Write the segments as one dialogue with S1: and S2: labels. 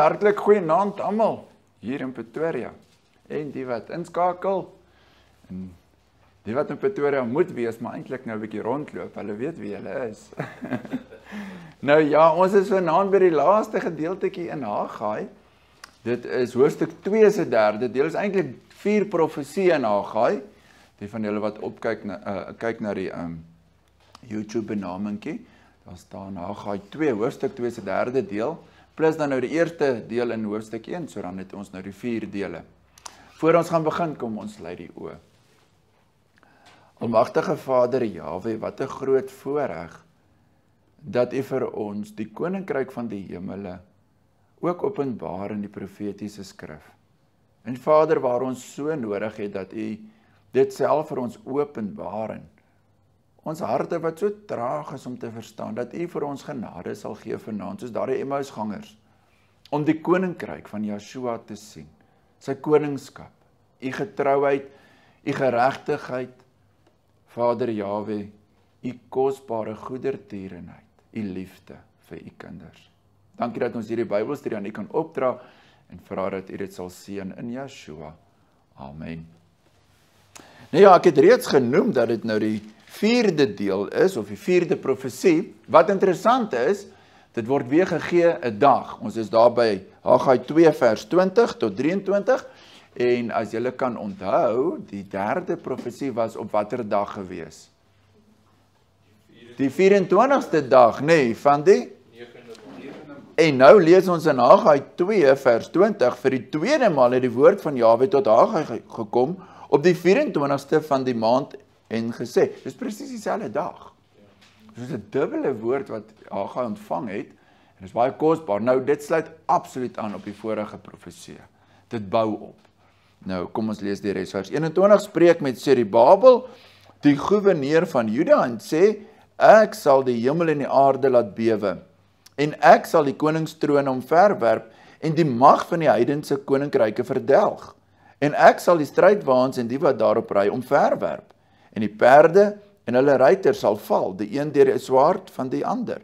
S1: hartlik goeienaand almal hier in Pretoria en die wat inskakel en die wat in Pretoria moet wees, maar eintlik nou 'n bietjie rondloop. Hulle weet wie hulle is. nou ja, ons is vanaand by die laaste gedeeltetjie in Haggai. Dit is hoofstuk 2 se derde deel. Dit is eintlik vier profeseë in Haggai. Die van julle wat opkyk na uh, kyk na die um YouTube benamingkie, daar staan Haggai 2 hoofstuk 2 se derde deel plus dan nou die eerste deel in hoofstuk 1, so dan het ons nou die vier dele. Voor ons gaan begin, kom ons lei die oë. Almagtige Vader Jahwe, wat 'n groot voorreg dat U vir ons die koninkryk van die hemele ook openbaar in die profetiese skrif. En Vader, waar ons so nodig het dat U dit self vir ons openbaar en ons harte wat so traag is om te verstaan dat U vir ons genade sal gee vanaand soos daardie Emmausgangers om die koninkryk van Yeshua te sien. Sy koningskap, U getrouheid, U geregtigheid, Vader Jawe, U kosbare goedertierenheid, U liefde vir U kinders. Dankie dat ons hierdie Bybelstudie aan U kan opdra en vra dat U dit sal seën in Yeshua. Amen. Nou ja, ek het reeds genoem dat dit nou die vierde deel is of die vierde profesie. Wat interessant is, dit word weer gegee 'n dag. Ons is daar by Haggai 2 vers 20 tot 23 en as julle kan onthou, die derde profesie was op watter dag gewees? Die 24ste dag, nê, nee, van die En nou lees ons in Haggai 2 vers 20 vir die tweede maal het die woord van Jawe tot Haggai gekom op die 24ste van die maand en gesê, dis presies dieselfde dag. Dis 'n dubbele woord wat Hagai ontvang het en dit is baie kosbaar. Nou dit sluit absoluut aan op die vorige profesie. Dit bou op. Nou kom ons lees die res vers 21 spreek met Serubabel, die goewerneur van Juda en sê ek sal die hemel en die aarde laat bewe en ek sal die koningstroon omverwerp en die mag van die heidense koninkryke verdelg en ek sal die strydwaans en die wat daarop ry omverwerp en die perde en hulle ruiters sal val, die een deur 'n swaard van die ander.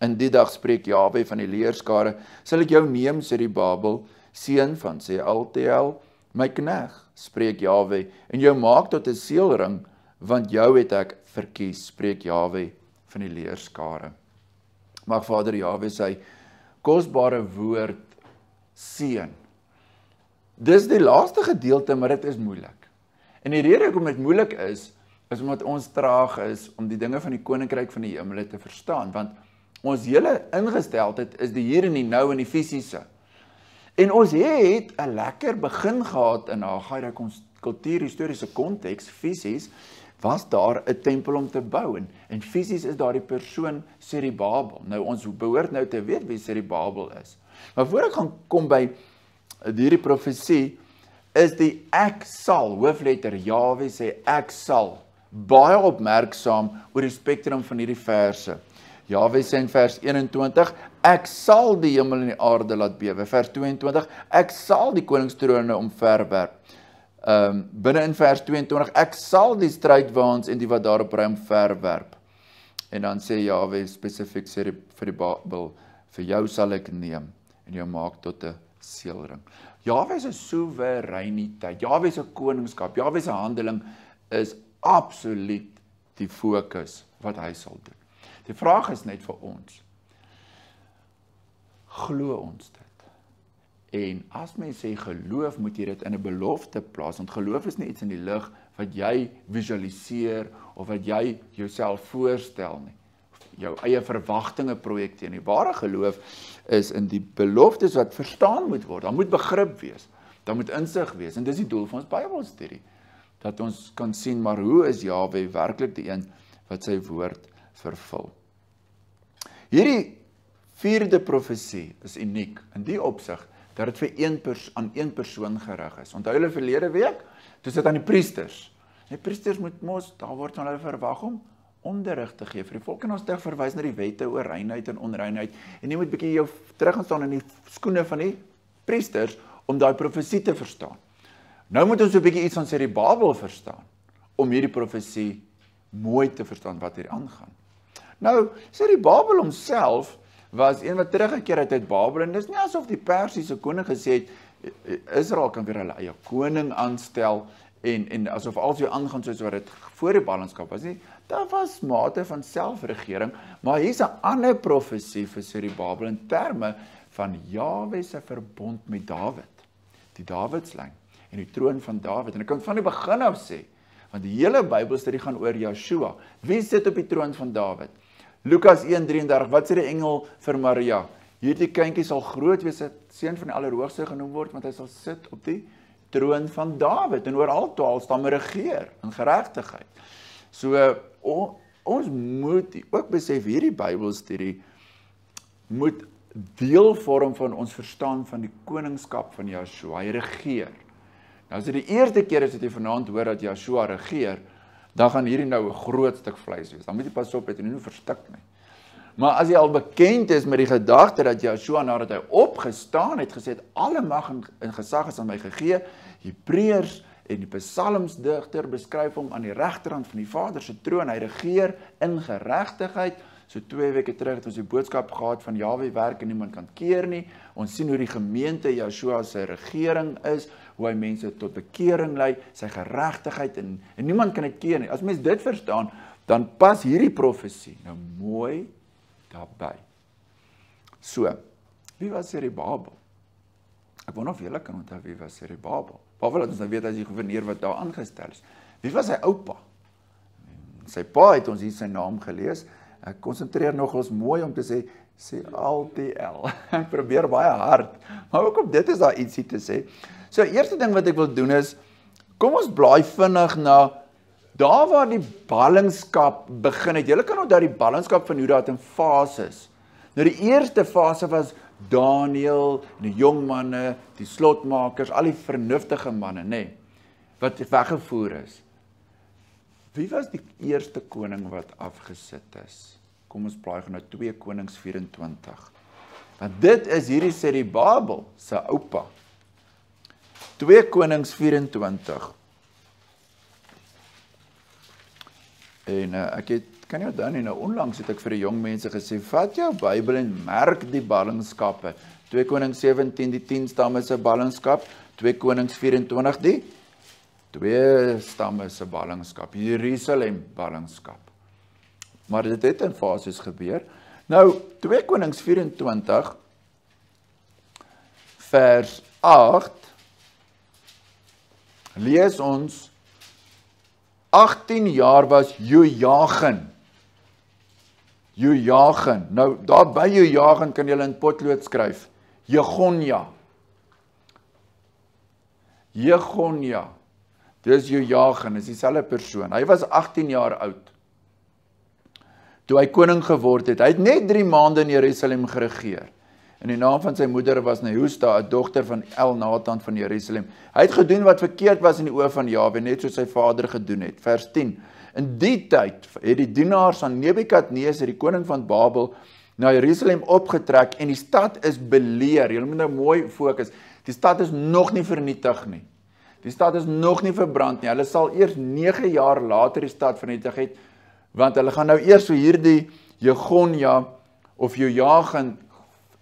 S1: In die dag spreek Jawe van die leerskare, sal ek jou neem sê die Babel, seun van sê Altiel, my knegg, spreek Jawe, en jou maak tot 'n seelring, want jou het ek verkies, spreek Jawe van die leerskare. Mag Vader Jawe sy kosbare woord seën. Dis die laaste gedeelte, maar dit is moeilik. En die rede hoekom dit moeilik is, is omdat ons traag is om die dinge van die koninkryk van die hemel te verstaan want ons hele ingesteldheid is die hier en die nou en die fisiese. En ons het 'n lekker begin gehad in Haggai dat ons kultuurhistoriese konteks fisies was daar 'n tempel om te bou en en fisies is daar die persoon Serubabel. Nou ons behoort nou te weet wie Serubabel is. Maar voor ek gaan kom by hierdie profesie is die ek sal hoofletter Jawe sê ek sal baie opmerksaam oor die spektrum van hierdie verse. Jawe sê in vers 21, ek sal die hemel en die aarde laat bewe. Vers 22, ek sal die koningstrone omverwerp. Ehm um, binne in vers 22, ek sal die strydwaans en die wat daarop ry omverwerp. En dan sê Jawe spesifiek sê die, vir die Babel, vir jou sal ek neem en jou maak tot 'n seelring. Jawe se soewereiniteit, Jawe se koningskap, Jawe se handeling is absoluut die fokus wat hy sal doen. Die vraag is net vir ons. Glo ons dit? En as mens sê geloof, moet jy dit in 'n belofte plaas, want geloof is nie iets in die lug wat jy visualiseer of wat jy jouself voorstel nie. Jou eie verwagtinge projekteer nie. Ware geloof is in die beloftes wat verstaan moet word. Daar moet begrip wees. Daar moet insig wees en dis die doel van ons Bybelstudie dat ons kan sien maar hoe is Jawe werklik die een wat sy woord vervul. Hierdie vierde profesie is uniek in die opsig dat dit vir een pers aan een persoon gerig is. Onthou hulle verlede week, dis dit aan die priesters. Die priesters moet mos daar word van hulle verwag om onderrig te gee vir die volk en ons terug verwys na die wette oor reinheid en onreinheid en jy moet bietjie jou terug gaan staan in die skoene van die priesters om daai profesie te verstaan. Nou moet ons 'n bietjie iets van sy die Babel verstaan om hierdie profesie mooi te verstaan wat hier aangaan. Nou, sê die Babel homself was een wat teruggekeer het uit Babel en dis nie asof die Persiese koning gesê het Israel kan weer hulle eie koning aanstel en en asof alles weer aangaan soos wat dit voor die ballingskap was nie. Daar was mate van selfregering, maar hier's 'n ander profesie vir Serubabel in terme van Jahwe se verbond met Dawid. Die Dawidslyn en die troon van Dawid. En ek kan van die begin af sê, want die hele Bybelstudie gaan oor Joshua. Wie sit op die troon van Dawid? Lukas 1:33. Wat sê die engel vir Maria? Hierdie kindjie sal groot wees, 'n seun van die Allerhoogste genoem word, want hy sal sit op die troon van Dawid en oor al 12 stamme regeer in geregtigheid. So on, ons moet ook besef hierdie Bybelstudie moet deel vorm van ons verstaan van die koningskap van Joshua. Hy regeer. Nou as dit die eerste keer is dat jy vanaand hoor dat Joshua regeer, dan gaan hierdie nou 'n groot stuk vleis wees. Dan moet jy pas op dat jy nie verstik nie. Maar as jy al bekend is met die gedagte dat Joshua nadat hy opgestaan het gesê het alle mag en, en gesag is aan my gegee, Hebreërs en die psalmsdigter beskryf hom aan die regterhand van die Vader se troon. Hy regeer in geregtigheid. So 2 weke terug het ons die boodskap gehad van Jahwe werk en niemand kan keer nie. Ons sien hoe die gemeente Joshua se regering is, hoe hy mense tot bekering lei, sy geregtigheid en, en niemand kan dit keer nie. As mens dit verstaan, dan pas hierdie profesie nou mooi daarbey. So, wie was Jerubabel? Ek wonder of julle kan onthou wie was Jerubabel? Behalwe dat ons nou weet as die gouverneur wat daar aangestel is. Wie was sy oupa? Sy pa het ons hier sy naam gelees. Ek konsentreer nog ons mooi om te sê sê ALTL. Ek probeer baie hard, maar ook op dit is daar ietsie te sê. So eerste ding wat ek wil doen is kom ons blaai vinnig na daar waar die ballingskap begin het. Julle kan onthou die ballingskap van Juda het in fases. Nou die eerste fase was Daniel, die jong manne, die slotmakers, al die vernuftige manne, nê, nee, wat weggevoer is. Wie was die eerste koning wat afgesit is? Kom ons blaai gou na 2 Konings 24. Want dit is hierdie sê die Babel se oupa. 2 Konings 24. En uh, ek het kan jy onthou nie nou onlangs het ek vir die jong mense gesê vat jou Bybel en merk die ballingskappe. 2 Konings 17 die 10 stamme se ballingskap, 2 Konings 24 die twee stamme se ballingskap, Jerusalem ballingskap. Maar dit het in fases gebeur. Nou 2 Konings 24 vers 8 lees ons 18 jaar was Jojagen. Jojagen. Nou daar by Jojagen kan jy in potlood skryf. Jegonja. Jegonja. Dis Jojagen, is dieselfde persoon. Hy was 18 jaar oud toe hy koning geword het. Hy het net 3 maande in Jerusalem geregeer. En die naam van sy moeder was Nehusta, 'n dogter van Elnatan van Jerusalem. Hy het gedoen wat verkeerd was in die oë van Jahwe, net soos sy vader gedoen het. Vers 10. In die tyd het die dienaars van Nebukadneser, die koning van Babel, na Jerusalem opgetrek en die stad is beleer. Julle moet nou mooi fokus. Die stad is nog nie vernietig nie. Die stad is nog nie verbrand nie. Hulle sal eers 9 jaar later die stad vernietig het want hulle gaan nou eers so hierdie Jegonja of Jojagen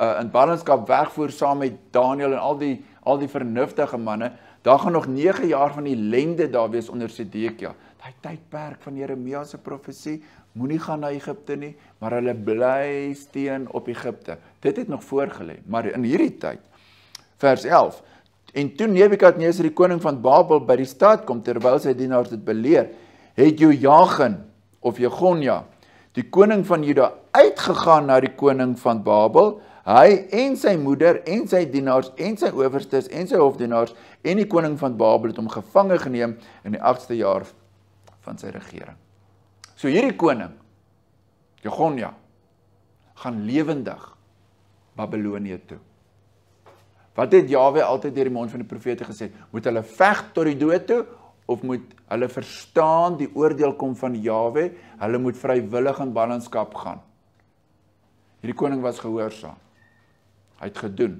S1: uh, in ballingskap wegvoer saam met Daniel en al die al die vernuftige manne. Daar gaan nog 9 jaar van ellende daar wees onder Sedekia. Daai tydperk van Jeremia se profesie, moenie gaan na Egipte nie, maar hulle bly steen op Egipte. Dit het nog voorgelê, maar in hierdie tyd vers 11 En toe Nebukadneser die koning van Babel by die stad kom terwyl sy dienaars dit beleer, het Jojagen of Jegonja, die koning van Juda uitgegaan na die koning van Babel, hy en sy moeder en sy dienaars en sy owerstes en sy hofdienaars en die koning van Babel het hom gevange geneem in die 8ste jaar van sy regering. So hierdie koning Jegonja gaan lewendig Babelonie toe. Wat het Jawe altyd deur die mond van die profete gesê? Moet hulle veg tot die dood toe of moet hulle verstaan die oordeel kom van Jawe? Hulle moet vrywillig in ballingskap gaan. Hierdie koning was gehoorsaam. Hy het gedoen.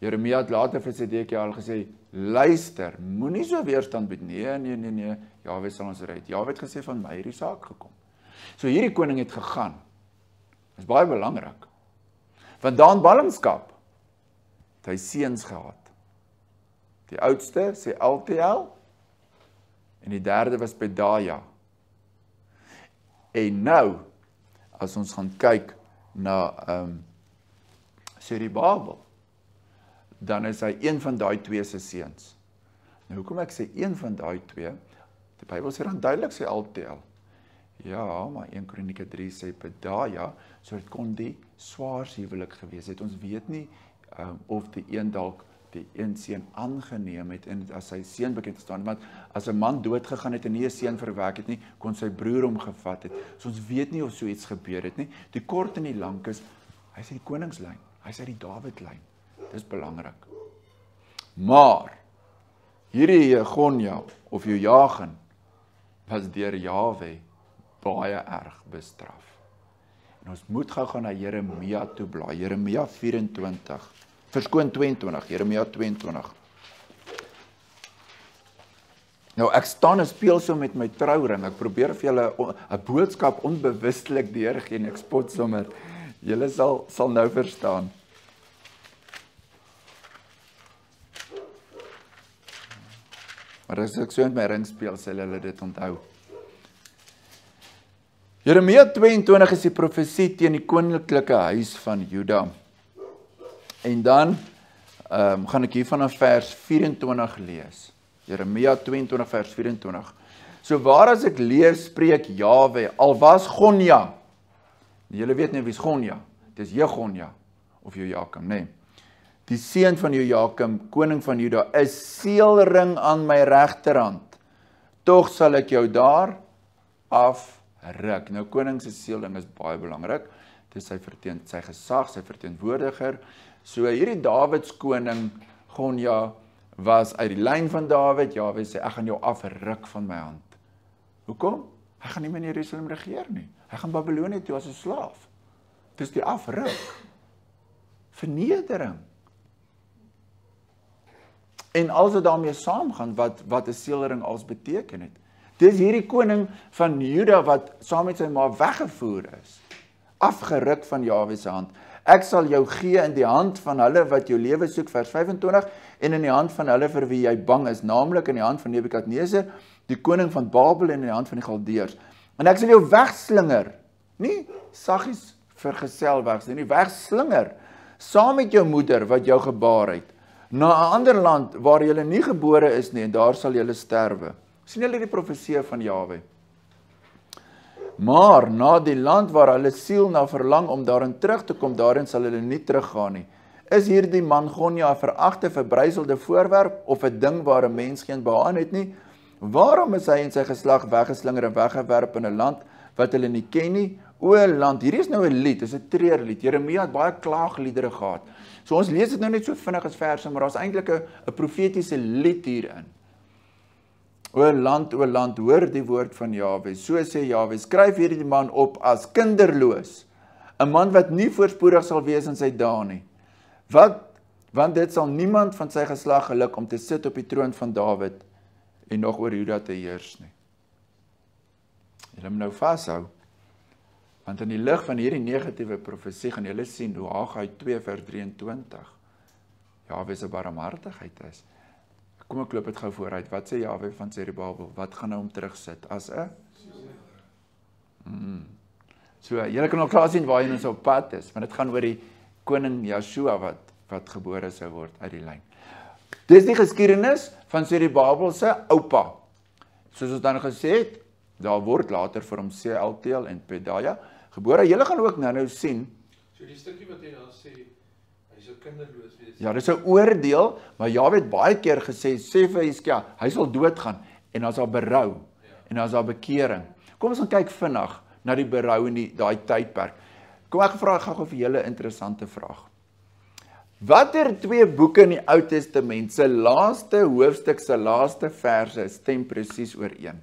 S1: Jeremia het later vir Sedekia al gesê: "Luister, moenie so weerstand bied nie. Nee, nee, nee, nee. Jawe sal ons red." Jawe het gesê van my hierdie saak gekom. So hierdie koning het gegaan. Is baie belangrik. Want daan ballingskap het hy seuns gehad. Die oudste sê Altiel en die derde was Pedaja. En nou as ons gaan kyk na ehm um, Serubabel dan is hy een van daai twee se seuns. Nou hoekom ek sê een van daai twee? Die Bybel sê dan duidelik sê Altiel. Ja, maar 1 Kronieke 3 sê Pedaja, so dit kon die swaar huwelik gewees het. Ons weet nie um, of die een dalk die een seun aangeneem het en as sy seun bekend staan want as 'n man dood gegaan het en nie 'n seun verwek het nie kon sy broer hom gevat het so ons weet nie of so iets gebeur het nie die kort en die lank is hy sê die koningslyn hy sê die Dawidlyn dis belangrik maar hierdie Jegonja of Jojagen was deur Jawe baie erg bestraf en ons moet gou gaan na Jeremia toe blaai Jeremia 24 Verskoon 22, Jeremia 22. Nou ek staan en speel so met my trouring. Ek probeer vir julle 'n boodskap onbewustelik deurgee en ek spot sommer. Julle sal sal nou verstaan. Maar as ek so met my ring speel, sal hulle dit onthou. Jeremia 22 is die profesie teen die koninklike huis van Juda. En dan ehm um, gaan ek hier vanaf vers 24 lees. Jeremia 22 vers 24. So waar as ek lees spreek Jawe, al was Gonja. Julle weet nie wie's Gonja. Dis Jegonja of Jojakim, nê. Nee. Die seun van Jojakim, koning van Juda, is seelring aan my regterhand. Tog sal ek jou daar afruk. Nou koning se seelring is baie belangrik. Dit is sy verteen sy gesag, sy verteenwoordiger. So hierdie Dawids koning Gonja was uit die lyn van Dawid. Jawe sê ek gaan jou afruk van my hand. Hoekom? Hy gaan nie meer in Jerusalem regeer nie. Hy gaan Babilonie toe as 'n slaaf. Dis die afruk. Vernedering. En alles wat daarmee saamgaan wat wat 'n seelering als beteken het. Dis hierdie koning van Juda wat saam met sy ma weggevoer is. Afgeruk van Jawe se hand. Ek sal jou gee in die hand van hulle wat jou lewe soek vers 25 en in die hand van hulle vir wie jy bang is, naamlik in die hand van Nebukadneser, die koning van Babel en in die hand van die Galdeërs. En ek sal jou wegslinger, nie saggies vergesel weg, nie wegslinger saam met jou moeder wat jou gebaar het na 'n ander land waar jy nie gebore is nie en daar sal jy sterwe. sien julle die profesie van Jaweh? Maar na die land waar hulle siel na verlang om daarin terug te kom, daarin sal hulle nie teruggaan nie. Is hierdie man Gonja 'n veragte, verbryselde voorwerp of 'n ding waar 'n mens geen behaan het nie? Waarom is hy en sy geslag weggeslinger en weggewerp in 'n land wat hulle nie ken nie? O land, hierdie is nou 'n lied, dis 'n treurlied. Jeremia het baie klaagliedere gehad. So ons lees dit nou net so vinnig as verse, maar daar's eintlik 'n 'n profetiese lied hierin. O land, o land, hoor die woord van Jawe. So sê Jawe, skryf hierdie man op as kinderloos. 'n Man wat nie voorspoedig sal wees in sy dae nie. Wat want dit sal niemand van sy geslag geluk om te sit op die troon van Dawid en nog oor Juda te heers nie. Julle moet nou vashou. Want in die lig van hierdie negatiewe profesie gaan julle sien hoe Haggai 2 vers 23 Jawe se barmhartigheid is. Kom ek klop dit gou vooruit. Wat sê Jawe van Zerubabel? Wat gaan hy nou om terugsit as 'n mm. So, julle kan al klaar sien waar hy nou op pad is, want dit gaan oor die koning Joshua wat wat gebore sou word uit die lyn. Dis die geskiedenis van Zerubabel se oupa. Soos ons dan gesê het, daar word later vir hom Sealtiel en Pedaja gebore. Julle gaan ook nou-nou sien.
S2: So die stukkie wat hy daar sê Hy's 'n kinderloos wees.
S1: Ja, dis 'n oordeel, maar Jaweh het baie keer gesê sê vir Hiskia, hy sal doodgaan en dan is daar berou ja. en dan is daar bekering. Kom ons gaan kyk vinnig na die berou in die daai tydperk. Kom ek vra gou-gou vir julle 'n interessante vraag. Watter twee boeke in die Ou Testament se laaste hoofstuk se laaste verse stem presies ooreen?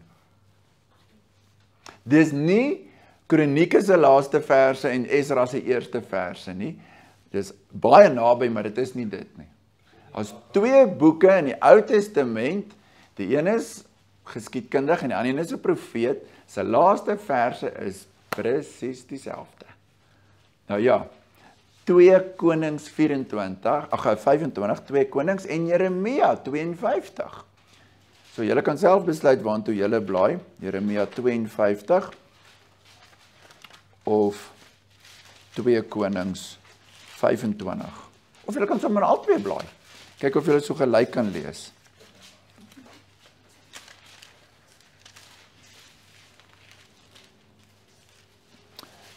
S1: Dis nie Kronieke se laaste verse en Esra se eerste verse nie. Dis baie naby, maar dit is nie dit nie. As twee boeke in die Ou Testament, die een is geskiedkundig en die ander een is 'n profeet, se laaste verse is presies dieselfde. Nou ja, 2 Konings 24, ag 25, 2 Konings en Jeremia 52. So julle kan self besluit waantoe julle blaai, Jeremia 52 of 2 Konings 25. Of julle kan sommer albei blaai. Kyk of julle so gelyk kan lees.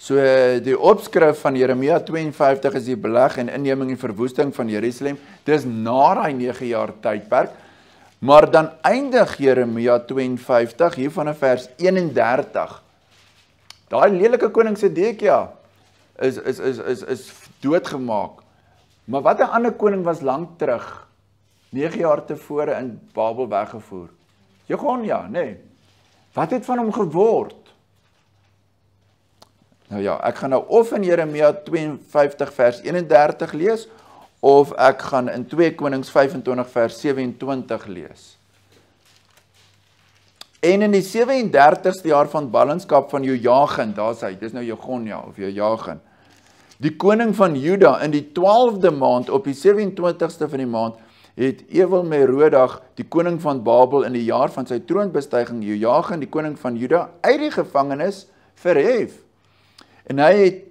S1: So die opskrif van Jeremia 52 is die beleg en inneming en verwoesting van Jerusalem. Dis na daai 9 jaar tydperk. Maar dan eindig Jeremia 52 hier van vers 31. Daai lelike koning Sedekia is is is is is doodgemaak. Maar watter ander koning was lank terug 9 jaar tevore in Babel weggevoer? Jegonia, nê. Nee. Wat het van hom geword? Nou ja, ek gaan nou of in Jeremia 52 vers 31 lees of ek gaan in 2 Konings 25 vers 27 lees. En in die 37ste jaar van ballingskap van Jojagin, daar's hy, dis nou Jegonia of Jojagin. Die koning van Juda in die 12de maand op die 27ste van die maand het Ewel Merodag, die koning van Babel in die jaar van sy troonbestuiging Jojagin, die koning van Juda uit die gevangenis verhef. En hy het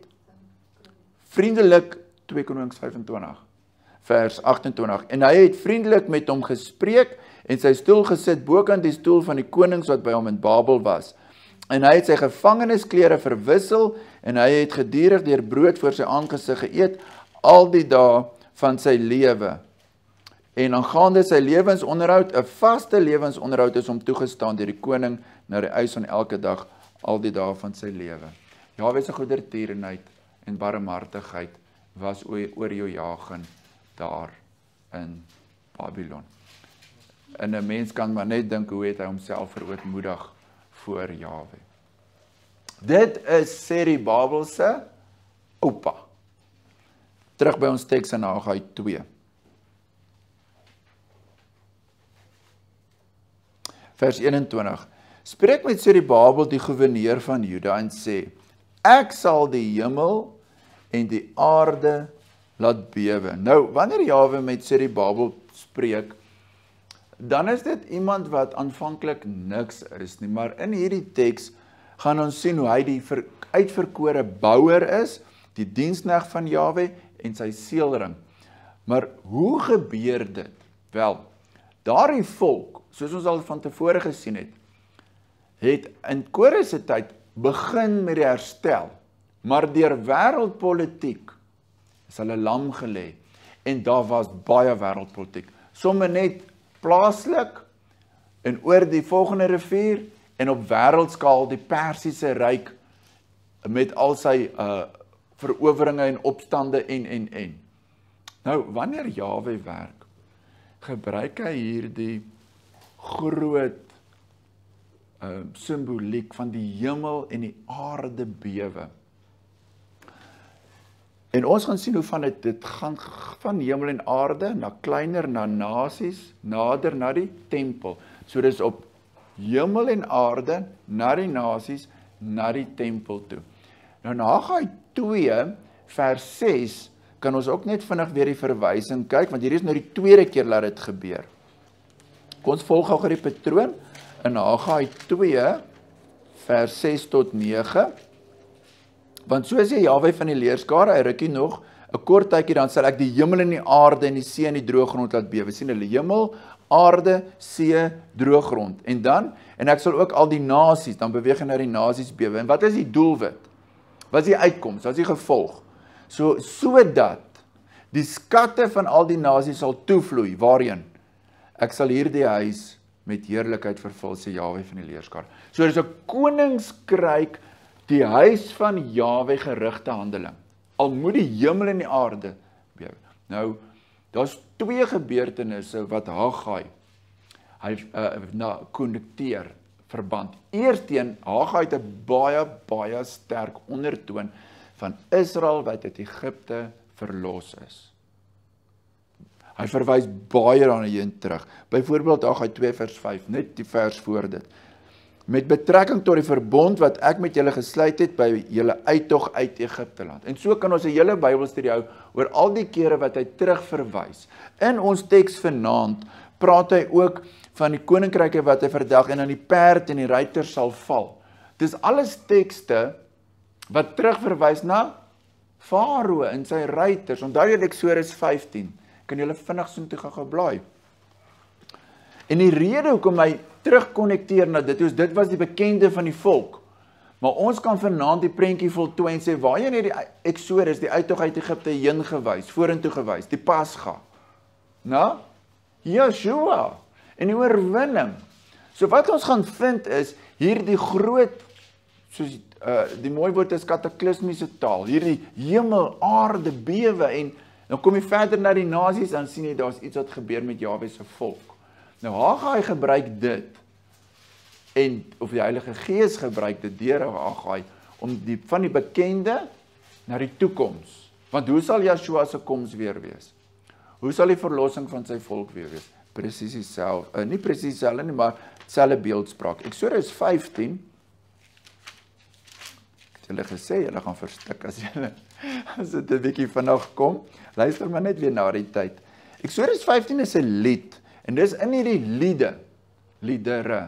S1: vriendelik 2 Konings 25 vers 28 en hy het vriendelik met hom gespreek en sy stoel gesit bokant die stoel van die konings wat by hom in Babel was. En hy het sy gevangenisklere verwissel en hy het gedurig deur brood voor sy aangesig geëet al die dae van sy lewe. En aangaande sy lewensonderhoud, 'n vaste lewensonderhoud is hom toegestaan deur die koning na die eis van elke dag al die dae van sy lewe. Jahwe se goedertierenheid en barmhartigheid was oor Jojagin daar in Babylon. En 'n mens kan maar net dink hoe het hy homself verootmoedig voor Jahwe. Dit is sê die Babel se oupa. Terug by ons teks in Haggai 2. Vers 21. Spreek met Serubabel die goewerneur van Juda en sê: Ek sal die hemel en die aarde laat bewe. Nou, wanneer Jawe met Serubabel spreek, dan is dit iemand wat aanvanklik niks is nie, maar in hierdie teks gaan ons sien hoe hy die uitverkore bouer is, die diensneg van Jawe en sy seelring. Maar hoe gebeur dit? Wel, daardie volk, soos ons al van tevore gesien het, het in Kores se tyd begin met die herstel. Maar deur wêreldpolitiek is hulle lam gelê en daar was baie wêreldpolitiek. Somme net plaaslik en oor die volgende rivier en op wêreldskaal die Persiese ryk met al sy uh veroweringe en opstande en en en. Nou wanneer Jawe werk, gebruik hy hierdie groot simboliek van die hemel en die aarde bewe. En ons gaan sien hoe van dit dit gaan van hemel en aarde na kleiner na nasies, nader na die tempel. So dis op hemel en aarde na die nasies, na die tempel toe. Nou na Haggai 2 vers 6 kan ons ook net vinnig weer die verwysing kyk want hierdie is nou die tweede keer dat dit gebeur. Kom ons volg gou die patroon in Haggai 2 vers 6 tot 9. Want so sê Jahwe van die leerskare, hy rukkie nog 'n kort tydjie dan sal ek die hemel en die aarde en die see en die droë grond laat bewe. sien hulle hemel, aarde, see, droë grond. En dan en ek sal ook al die nasies, dan beweeg hy na die nasies bewe. En wat is die doelwit? Wat is die uitkoms? Wat is die gevolg? So sodat die skatte van al die nasies sal toevloei waarheen? Ek sal hierdie huis met heerlikheid vervul sê Jawe van die leerskar. So dis 'n koningskryk die huis van Jawe gerigte handeling. Al moet die hemel en die aarde bewe. Nou daar's twee gebeurtenisse wat Haggai hy uh, na konnekteer verband. Eersteen Haggai het 'n baie baie sterk ondertoon van Israel wat uit Egipte verlos is. Hy verwys baie daarna heen terug. Byvoorbeeld Haggai 2 vers 5, net die vers voor dit. met betrekking tot die verbond wat ek met julle gesluit het by julle uittog uit Egipte land. En so kan ons 'n hele Bybelstudie hou oor al die kere wat hy terugverwys. In ons teks vanaand praat hy ook van die koninkryke wat hy verdag en aan die perd en die ruiter sal val. Dis alles tekste wat terugverwys na Farao en sy ruiters. Onthou jy Eksodus 15? Kan jy hulle vinnig soontoe gaan blaai? En die rede hoekom hy terugkonnekteer na dit, is dit was die bekende van die volk. Maar ons kan vanaand die prentjie voltooi en sê waarheen het die Exodus, die uittog uit Egipte heen gewys, vorentoe gewys, die Pasga. Nou, Yeshua en die oorwinning. So wat ons gaan vind is hierdie groot soos uh die mooi woord is kataklismiese taal. Hierdie hemel, aarde bewe en dan kom jy verder na die nasies dan sien jy daar's iets wat gebeur met Jahwe se volk. Nou Haggai gebruik dit en of die Heilige Gees gebruik dit deur Haggai om die van die bekende na die toekoms. Want hoe sal Yeshua se koms weer wees? Hoe sal die verlossing van sy volk weer wees? Presies dieselfde. Uh, nie presies dieselfde nie, maar dieselfde beeldspraak. Eksodus 15 Hulle gesê hulle gaan verstik as jy as dit 'n bietjie vinnig kom. Luister maar net weer na die tyd. Eksodus 15 is 'n lied En dis in hierdie liede, liedere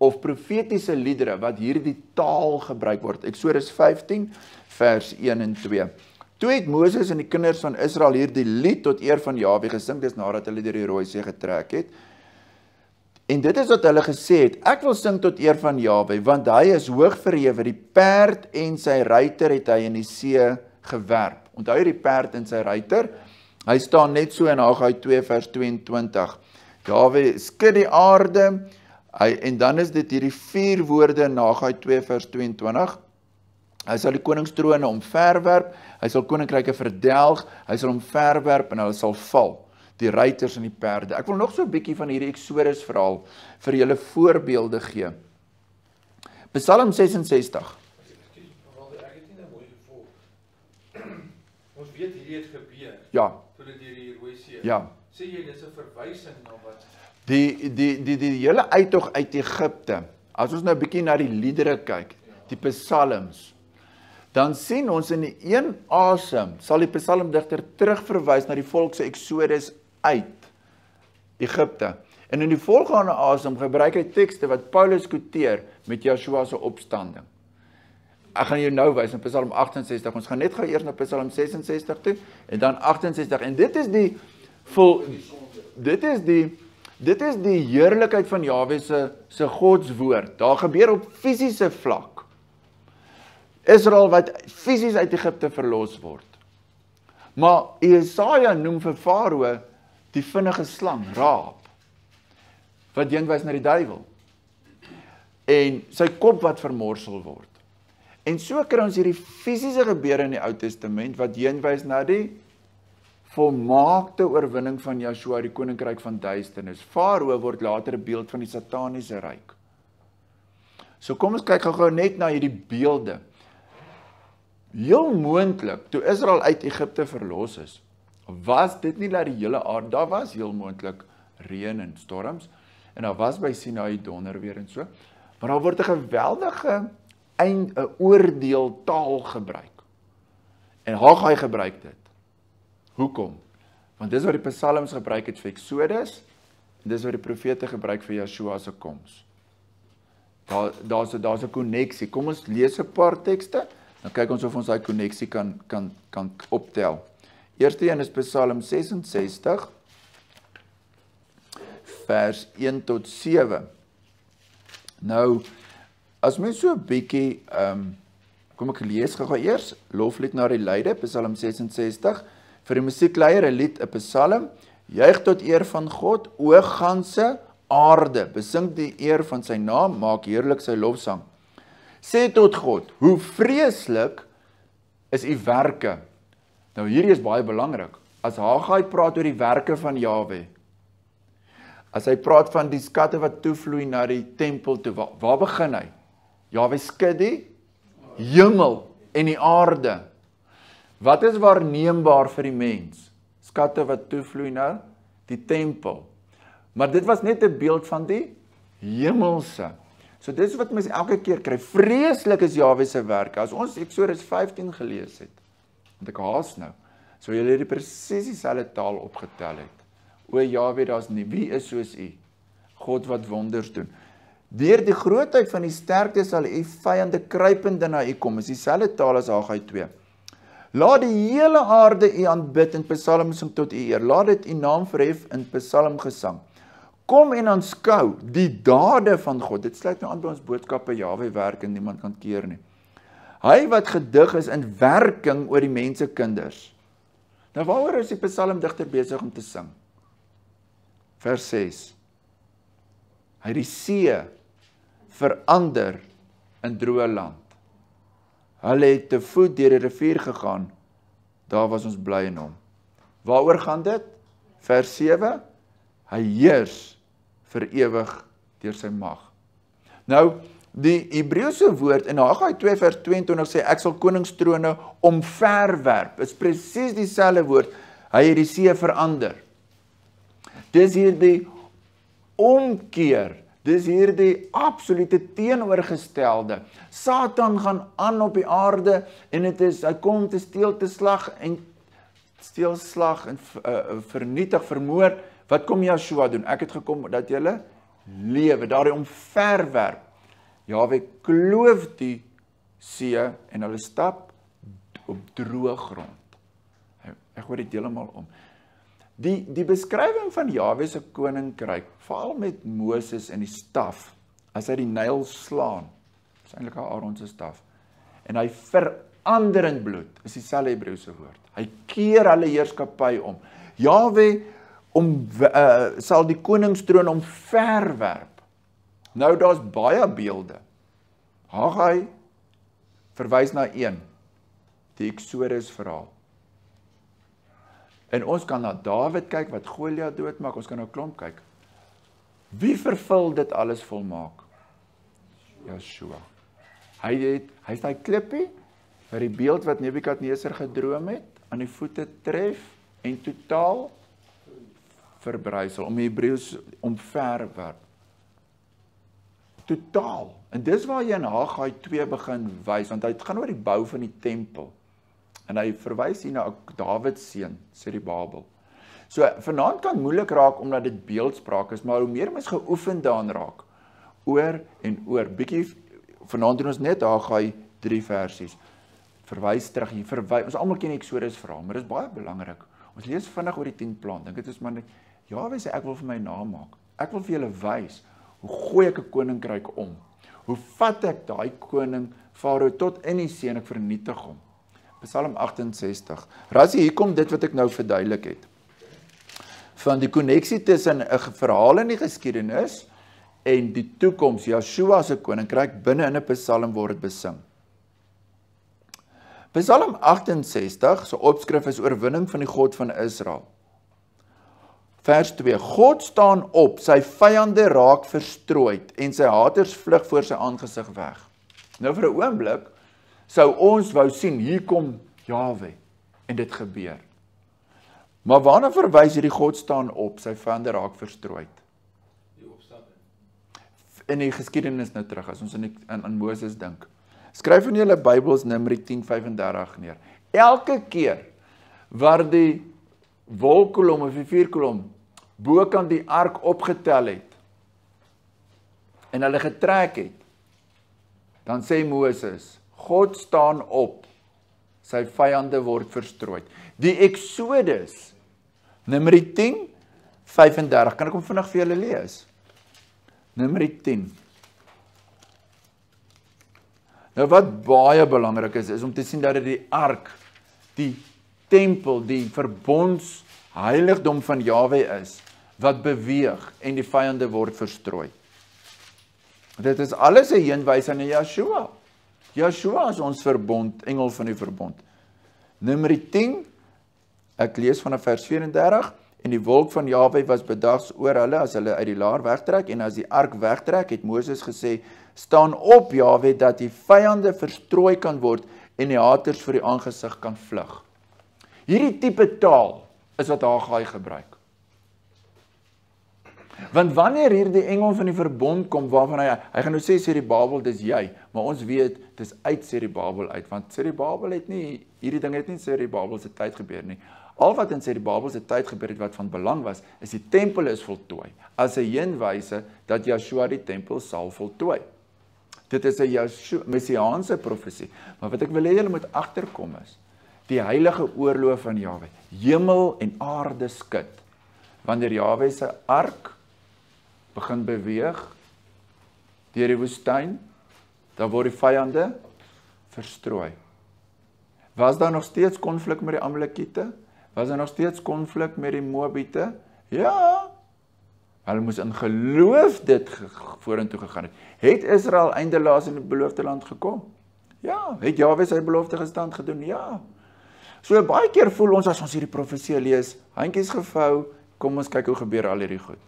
S1: of profetiese liedere wat hierdie taal gebruik word. Eksodus 15 vers 1 en 2. Toe het Moses en die kinders van Israel hierdie lied tot eer van Jahwe gesing, dis nadat hulle deur die Rooi See getrek het. En dit is wat hulle gesê het: Ek wil sing tot eer van Jahwe, want hy is hoog verhewe. Die perd en sy ruiter het hy in die see gewerp. Onthou jy die perd en sy ruiter? Hy staan net so in Haggai 2 vers 22. Jawe skud die aarde. Hy en dan is dit hierdie vier woorde in Nagai 2 vers 22. Hy sal die koningstrone omverwerp, hy sal koninkryke verdelg, hy sal omverwerp en hulle sal val, die ruiters en die perde. Ek wil nog so 'n bietjie van hierdie Eksodus verhaal vir julle voorbeelde gee. Psalm 66.
S2: Ons weet hierdie het gebeur.
S1: Ja.
S2: Toe dit deur die Rooi See.
S1: Ja
S2: sê jy dis 'n verwysing na wat
S1: die die die die hele uittog uit Egipte. As ons nou 'n bietjie na die liedere kyk, die psalms, dan sien ons in die een asem sal die psalmdigter terugverwys na die volk se eksodus uit Egipte. En in die volgende asem gebruik hy tekste wat Paulus quoteer met Joshua se opstanding. Ek gaan jou nou wys in Psalm 68. Ons gaan net gou eers na Psalm 66 toe en dan 68 en dit is die vol dit is die dit is die heerlikheid van Jahwe se se godswoord. Daar gebeur op fisiese vlak. Israel wat fisies uit Egipte verlos word. Maar Jesaja noem vir Farao die vinnige slang, Raab. Wat heenwys na die duiwel. En sy kop wat vermorsel word. En so kry ons hierdie fisiese gebeure in die Ou Testament wat heenwys na die volmaakte oorwinning van Joshua die koninkryk van duisternis. Farao word later 'n beeld van die sataniese ryk. So kom ons kyk gou-gou net na hierdie beelde. Heel moontlik toe Israel uit Egipte verlos is, was dit nie dat die hele aarde daar was heel moontlik reën en storms en daar was by Sinai donder weer en so. Maar daar word 'n geweldige eind 'n oordeel taal gebruik. En Haggai gebruik dit. Hoekom? Want dis wat die psalms gebruik het vir Exodus en dis wat die profete gebruik vir Yeshua se koms. Daar daar's daar's 'n koneksie. Kom ons lees 'n paar tekste, dan kyk ons of ons daai koneksie kan kan kan optel. Eerste een is Psalm 66 vers 1 tot 7. Nou as mens so 'n bietjie ehm um, kom ek lees gou-gou eers loflied na die lyde Psalm 66 vir die musiekleier 'n lied, 'n psalm, juig tot eer van God, o ganse aarde, besing die eer van sy naam, maak heerlik sy lofsang. Sê tot God, hoe vreeslik is u werke. Nou hierdie is baie belangrik. As Haggai praat oor die werke van Jawe. As hy praat van die skatte wat toevloei na die tempel toe, waar, waar begin hy? Jawe skud die hemel en die aarde. Wat is waarneembaar vir die mens? Skatte wat toevloei na die tempel. Maar dit was net 'n beeld van die hemelse. So dis wat mens elke keer kry. Vreeslik is Jaweh se werk. As ons Eksodus 15 gelees het, want ek haas nou. So julle het die presies dieselfde taal opgetel het. O Jaweh, daar's nie wie is soos U. God wat wonders doen. Deur die grootheid van die sterkte sal U vyande kruipende na U kom. Is dieselfde taal as Haggai 2. Laat die hele aarde U aanbid in psalms om tot U eer. Laat dit U naam verhef in psalmgesang. Kom en aanskou die dade van God. Dit sluit nou aan by ons boodskappe Jawe werk en niemand kan keer nie. Hy wat gedig is in werking oor die mense kinders. Nou waaroor is die psalmdigter besig om te sing? Vers 6. Hy die see verander in droë land. Hulle het te voet deur die rivier gegaan. Daar was ons bly in hom. Waaroor gaan dit? Vers 7. Hy heers vir ewig deur sy mag. Nou die Hebreëse woord in Haggai 2 vers 22 sê ek sal koningstrone omverwerp. Is presies dieselfde woord. Hy het die see verander. Dis hierdie omkeer. Dis hierdie absolute teenoorgestelde. Satan gaan aan op die aarde en dit is hy kom te steel te slag en steel slag en uh, vernietig vermoor Wat kom Joshua doen? Ek het gekom dat julle lewe, daardie omverwerp. Jawe kloof die see en hulle stap op droë grond. Ek hoor dit heeltemal om. Die die beskrywing van Jawe se koninkryk, veral met Moses en die staf, as hy die Nyl slaan, is eintlik 'n Aaron se staf. En hy verander in bloed, is dieselfde Hebreëse woord. Hy keer hulle heerskappy om. Jawe om uh, sal die koningstroon omverwerp. Nou daar's baie beelde. Haggai verwys na een die Eksodus verhaal. En ons kan na Dawid kyk wat Goliat doodmaak, ons kan nou klomp kyk. Wie vervul dit alles volmaak? Joshua. Hy het hy's daai klippie wat die beeld wat Nebukadneser gedroom het aan die voete tref en totaal verbrysel om Hebreëus omverwerp. Totaal. En dis waar jy in Haggai 2 begin wys want hy gaan oor die bou van die tempel. En hy verwys hier na Dawid se seun, Serubabel. So vanaand kan moeilik raak omdat dit beeldspraak is, maar hoe meer mens geoefen daarin raak oor en oor. Bietjie vanaand doen ons net Haggai 3 versies. Verwys terug hier, verwys. Ons almal ken Eksodus verhaal, maar dit is baie belangrik. Ons lees vinnig oor die 10 plan. Dink dit is maar net Jaweh sê ek wil vir my naam maak. Ek wil vir julle wys hoe gooi ek 'n koninkryk om. Hoe vat ek daai koning Farao tot in die see en ek vernietig hom. Psalm 68. Rassie, hier kom dit wat ek nou verduidelik het. Van die koneksie tussen 'n verhaal in die geskiedenis en die toekoms, Joshua se koninkryk binne in 'n Psalm word dit besing. Psalm 68 se so opskrif is oorwinning van die God van Israel. Vers 2: God staan op, sy vyande raak verstrooi en sy haters vlug voor sy aangesig weg. Nou vir 'n oomblik sou ons wou sien hier kom Jawe en dit gebeur. Maar waarna verwys hierdie God staan op, sy vyande raak verstrooi?
S2: Die opstanding.
S1: In die geskiedenis nou terug as ons in aan, aan Moses dink. Skryf in julle Bybels Numeri 10:35 neer. Elke keer waar die wolkkolom of die vuurkolom bokant die ark opgetel het en hulle getrek het dan sê Moses God staan op sy vyande word verstrooi die Exodus Numeri 10 35 kan ek hom vinnig vir julle lees? Numeri 10 Nou wat baie belangrik is is om te sien dat dit die ark die tempel die verbonds heiligdom van Jahwe is wat beweeg en die vyande word verstrooi. Dit is alles 'n heenwys aan Yeshua. Yeshua is ons verbond, engel van die verbond. Numeri 10 ek lees vanaf vers 34 en die wolk van Jahwe was bedags oor hulle as hulle uit die laar wegtrek en as die ark wegtrek het Moses gesê staan op Jahwe dat die vyande verstrooi kan word en die haters vir die aangesig kan vlug. Hierdie tipe taal is wat Haggai gebruik. Want wanneer hierdie engel van die verbond kom waarvan hy hy gaan nou sê sê die Babel dis jy, maar ons weet dis uit sê die Babel uit want sê die Babel het nie hierdie ding het nie sê die Babel se tyd gebeur nie. Al wat in sê die Babel se tyd gebeur het wat van belang was, is die tempel is voltooi. As 'n heenwyse dat Joshua die tempel sal voltooi. Dit is 'n messiaanse profesie. Maar wat ek wil hê julle moet agterkom is die heilige oorloof van Jahwe. Hemel en aarde skud. Wanneer Jahwe se ark begin beweeg deur die woestyn, dan word die vyande verstrooi. Was daar nog steeds konflik met die Amalekiete? Was daar nog steeds konflik met die Moabiete? Ja. Hulle moes in geloof dit vorentoe gegaan het. Het Israel eindelaas in die beloofde land gekom? Ja, het Jahwe sy belofte gestand gedoen? Ja. So baie keer voel ons as ons hierdie profesie lees, handjies gevou, kom ons kyk hoe gebeur al hierdie goed.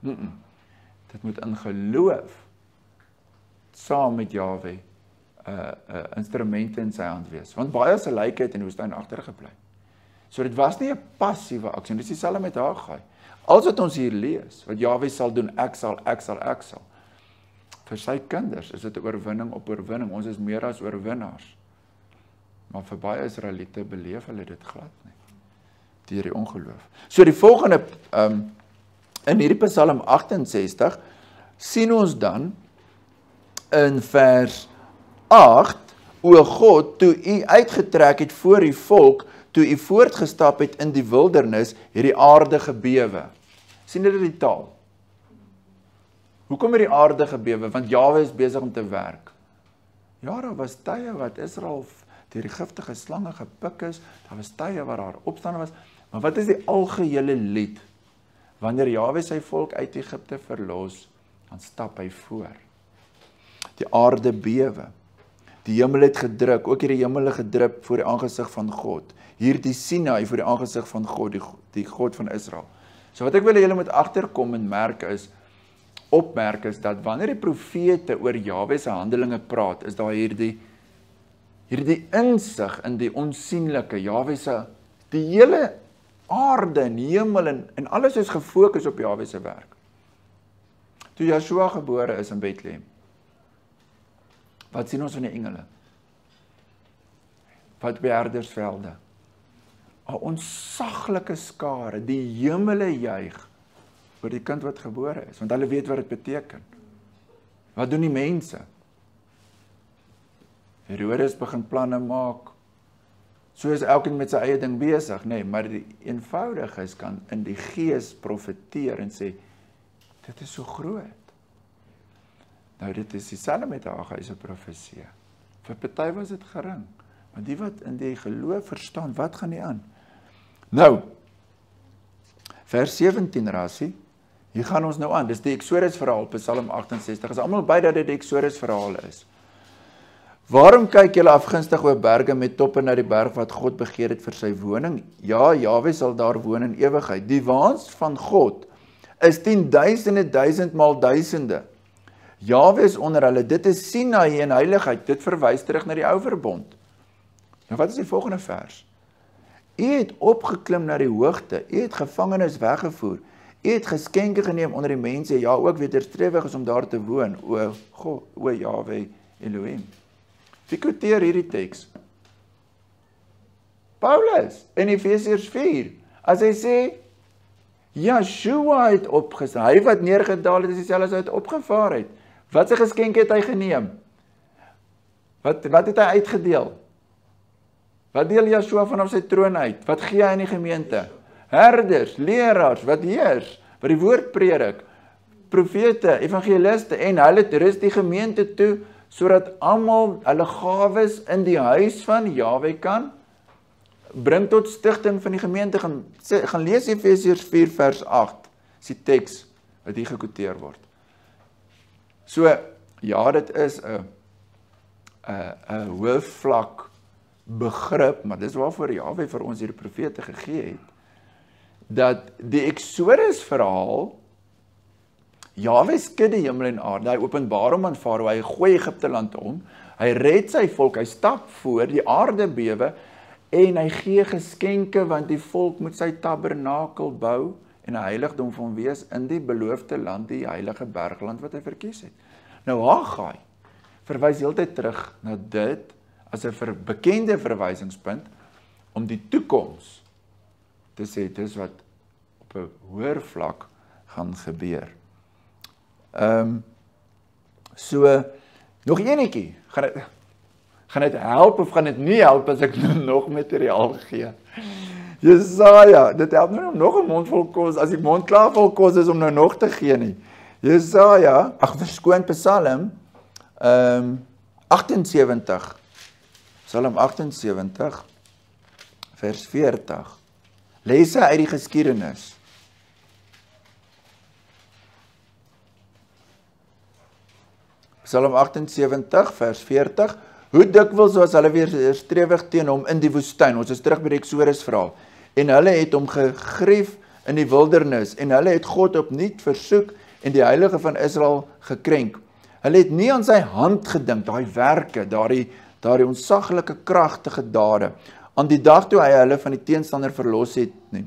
S1: Mm -mm. Dit moet in geloof saam met Jawe 'n uh, 'n uh, instrumente in sy hand wees. Want baie se lykheid in die woestyn agtergebly. So dit was nie 'n passiewe aksie, dis dieselfde met Haggai. Alles wat ons hier lees, wat Jawe sal doen, ek sal, ek sal, ek sal. Vir sy kinders is dit 'n oorwinning op oorwinning. Ons is meer as oorwinnaars. Maar vir baie Israeliete beleef hulle dit glad nie deur die ongeloof. So die volgende ehm um, In hierdie Psalm 68 sien ons dan in vers 8 o God toe u uitgetrek het voor die volk toe u voortgestap het in die wildernis het die aarde gebewe. sien dit die taal? Hoekom het die aarde gebewe? Want Jawe is besig om te werk. Ja daar was tye wat Israel deur die giftige slange gepik is. Daar was tye waar daar opstande was. Maar wat is die algehele lied Wanneer Jawe sy volk uit Egipte verlos, dan stap hy voor. Die aarde bewe. Die hemel het gedruk, ook hierdie hemel het gedrup voor die aangesig van God. Hier die Sinai voor die aangesig van God, die die God van Israel. So wat ek wil hê julle moet agterkom en merk is opmerk is dat wanneer die profete oor Jawe se handelinge praat, is daar hierdie hierdie insig in die onsigbare Jawe se die hele aarde en hemel en en alles is gefokus op Jahwe se werk. Toe Joshua gebore is in Bethlehem. Wat sien ons van die engele? Wat beherdersvelde. 'n Onsaglike skare, die hemele juig oor die kind wat gebore is, want hulle weet wat dit beteken. Wat doen die mense? Herodes begin planne maak So is elkeen met sy eie ding besig, nê, nee, maar die eenvoudiges kan in die gees profeteer en sê dit is so groot. Nou dit is dieselfde met Haggai se profesie. Vir party was dit gering, maar die wat in die geloof verstaan, wat gaan nie aan? Nou vers 17 rasie Hier gaan ons nou aan. Dis die Eksodus verhaal, Psalm 68. Is almal by dat dit die Eksodus verhaal is? Waarom kyk julle afgunstig oor berge met toppe na die berg wat God begeer het vir sy woning? Ja, Jahwe sal daar woon in ewigheid. Die waans van God is 10000 duisend maal duisende. Jahwe is onder hulle. Dit is Sinai en heiligheid. Dit verwys terug na die ou verbond. Nou wat is die volgende vers? U het opgeklim na die hoogte. U het gevangenes weggevoer. U het geskenke geneem onder die mense. Ja, ook wederstrewig is om daar te woon. O God, o Jahwe Elohim. Wie quoteer hierdie teks? Paulus in Efesiërs 4. As hy sê Yeshua het opgestaan, hy wat neergedaal het, is dieselfde as hy het opgevaar het. Wat 'n geskenk het hy geneem? Wat wat het hy uitgedeel? Wat deel Yeshua vanaf sy troon uit? Wat gee hy aan die gemeente? Herders, leraars, wat heers, wat die woord predik, profete, evangeliste en hulle rus die gemeente toe sodat almal hulle gawes in die huis van Jahwe kan bring tot stigting van die gemeente gaan sê, gaan lees Efesiërs 4 vers 8 is die teks wat hier gekwoteer word. So ja, dit is 'n 'n 'n hoofvlak begrip, maar dis waarvoor Jahwe vir ons hierdie profete gegee het dat die Exodus verhaal Jahwe skud die hemel en aarde. Hy openbaar hom aan Farao. Hy gooi Egipte land om. Hy red sy volk. Hy stap voor, die aarde bewe en hy gee geskenke want die volk moet sy tabernakel bou en 'n heiligdom van wees in die beloofde land, die heilige bergland wat hy verkies het. Nou Haggai verwys heeltyd terug na dit as 'n ver, bekende verwysingspunt om die toekoms te sê dis wat op 'n hoër vlak gaan gebeur. Ehm um, so nog enetjie, gaan dit gaan dit help of gaan dit nie help as ek nou nog materiaal gee? Jesaja, dit help nie om nog 'n mond vol kos as die mond klaar vol kos is om nou nog te gee nie. Jesaja, ag verskoon Psalm ehm um, 78 Psalm 78 vers 40 Lesse uit die geskiedenis Psalm 78 vers 40 Hoe dikwels was hulle weer strewig teen hom in die woestyn? Ons is terug by die Eksodus verhaal. En hulle het hom gegrief in die wildernis en hulle het God opnuut versoek en die heilige van Israel gekrenk. Hulle het nie aan sy hand gedink daai werke daardie daardie onsaglike kragtige dade aan die dag toe hy hulle van die teenstander verlos het nie.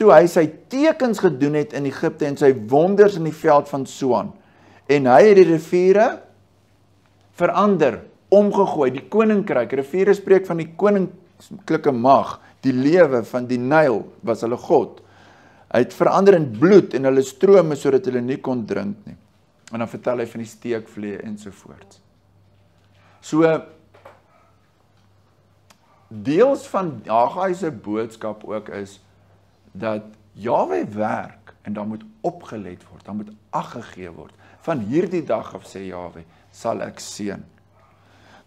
S1: Toe hy sy tekens gedoen het in Egipte en sy wonders in die veld van Soan en hy het die riviere verander, omgegooi, die koninkryk, riviere spreek van die koninklike mag, die lewe van die Nyl was hulle god. Hy het verander in bloed en hulle strome sodat hulle nie kon drink nie. En dan vertel hy van die steekvlee ensovoorts. So deels van Haggai se boodskap ook is dat Jahwe werk en dan moet opgelet word, dan moet ag gegee word. Van hierdie dag af sê Jahwe, sal ek seën.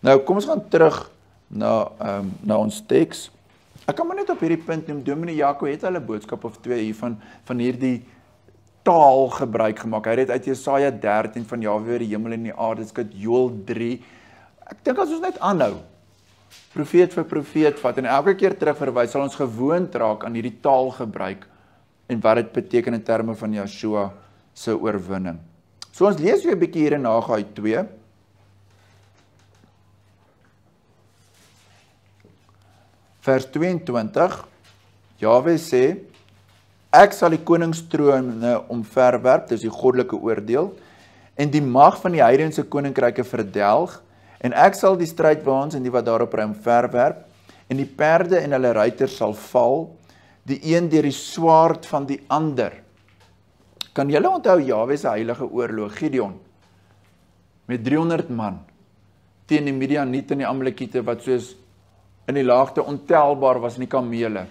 S1: Nou kom ons gaan terug na ehm um, na ons teks. Ek kan maar net op hierdie punt noem Dominee Jaco het hulle boodskap of twee hier van van hierdie taal gebruik gemaak. Hy het uit Jesaja 13 van Jahwe die hemel en die aarde skit Joel 3. Ek dink as ons net aanhou profeet vir profeet vat en elke keer terug verwys sal ons gewoond raak aan hierdie taal gebruik en wat dit beteken in terme van Joshua se oorwinning. So ons lees weer 'n bietjie hier in Haggai 2. Vers 22. Jawe sê ek sal die koningstrone omverwerp, dis die goddelike oordeel en die mag van die heidense koninkryke verdelg En ek sal die strydwaans en die wat daarop ry verwerp en die perde en hulle ruiters sal val, die een deur die swaard van die ander. Kan julle onthou Jawe se heilige oorlog Gideon met 300 man teen die Midianiete en die Amalekiete wat soos in die laagte ontelbaar was in die kamele.